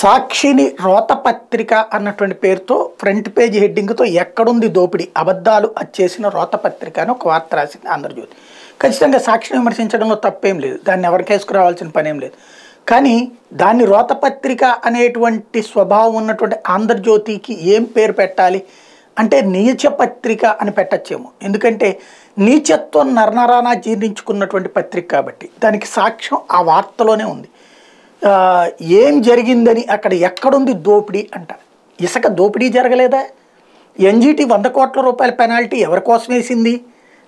సాక్షిని రోతపత్రిక అన్నటువంటి పేరుతో ఫ్రంట్ పేజీ హెడ్డింగ్తో ఎక్కడుంది దోపిడీ? అబద్ధాలు వచ్చేసిన రోతపత్రిక అని ఒక వార్త రాసింది ఆంధ్రజ్యోతి. ఖచ్చితంగా సాక్షిని విమర్శించడంలో తప్పేం లేదు. దాన్ని ఎవరికి వేసుకురావాల్సిన పనేం లేదు. కానీ దాన్ని రోతపత్రిక అనేటువంటి స్వభావం ఉన్నటువంటి ఆంధ్రజ్యోతికి ఏం పేరు పెట్టాలి? అంటే నీచ పత్రిక అని పెట్టచ్చేమో. ఎందుకంటే నీచత్వం నరనరానా జీర్ణించుకున్నటువంటి పత్రిక కాబట్టి దానికి సాక్ష్యం ఆ వార్తలోనే ఉంది. ఏం జరిగిందని అక్కడ ఎక్కడుంది దోపిడీ అంట. ఇసుక దోపిడీ జరగలేదా? ఎన్జీటీ వంద కోట్ల రూపాయల పెనాల్టీ ఎవరి కోసం వేసింది?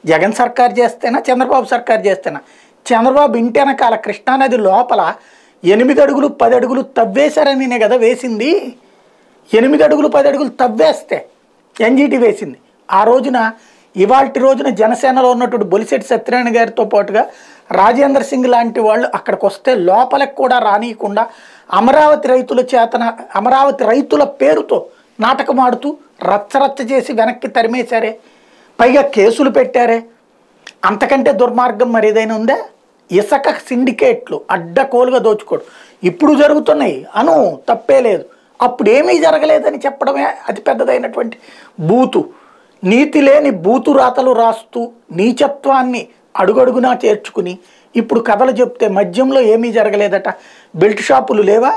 జగన్ సర్కార్ చేస్తేనా చంద్రబాబు సర్కార్ చేస్తేనా? చంద్రబాబు ఇంటి వెనకాల కృష్ణానది లోపల ఎనిమిది అడుగులు పది అడుగులు తవ్వేశారనినే కదా వేసింది. ఎనిమిది అడుగులు పది అడుగులు తవ్వేస్తే ఎన్జీటీ వేసింది. ఆ రోజున ఇవాల్టి రోజున జనసేనలో ఉన్నటువంటి బొలిశెట్టి సత్యనారాయణ గారితో పాటుగా రాజేంద్ర సింగ్ లాంటి వాళ్ళు అక్కడికి వస్తే లోపలికి కూడా రానియకుండా అమరావతి రైతుల చేతన అమరావతి రైతుల పేరుతో నాటకం ఆడుతూ రచ్చరచ్చ చేసి వెనక్కి తరిమేశారే. పైగా కేసులు పెట్టారే. అంతకంటే దుర్మార్గం మరి ఏదైనా ఉందా? ఇసుక సిండికేట్లు అడ్డకోలుగా దోచుకోడు. ఇప్పుడు జరుగుతున్నాయి. అను తప్పే లేదు. అప్పుడు ఏమీ జరగలేదని చెప్పడమే అతి పెద్దదైనటువంటి బూతు. నీతి లేని బూతు రాతలు రాస్తూ నీచత్వాన్ని అడుగడుగునా చేర్చుకుని ఇప్పుడు కథలు చెప్తే మద్యంలో ఏమీ జరగలేదట. బెల్ట్ షాపులు లేవా?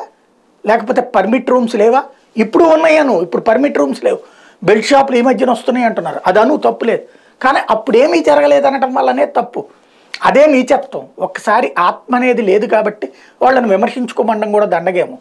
లేకపోతే పర్మిట్ రూమ్స్ లేవా? ఇప్పుడు ఉన్నాయను ఇప్పుడు పర్మిట్ రూమ్స్ లేవు. బెల్ట్ షాపులు ఈ మధ్యన వస్తున్నాయి అంటున్నారు. అదను అను తప్పులేదు కానీ అప్పుడేమీ జరగలేదనటం వల్లనే తప్పు. అదే నీచత్వం ఒక్కసారి ఆత్మ అనేది లేదు కాబట్టి వాళ్ళని విమర్శించుకోమండం కూడా దండగేమో.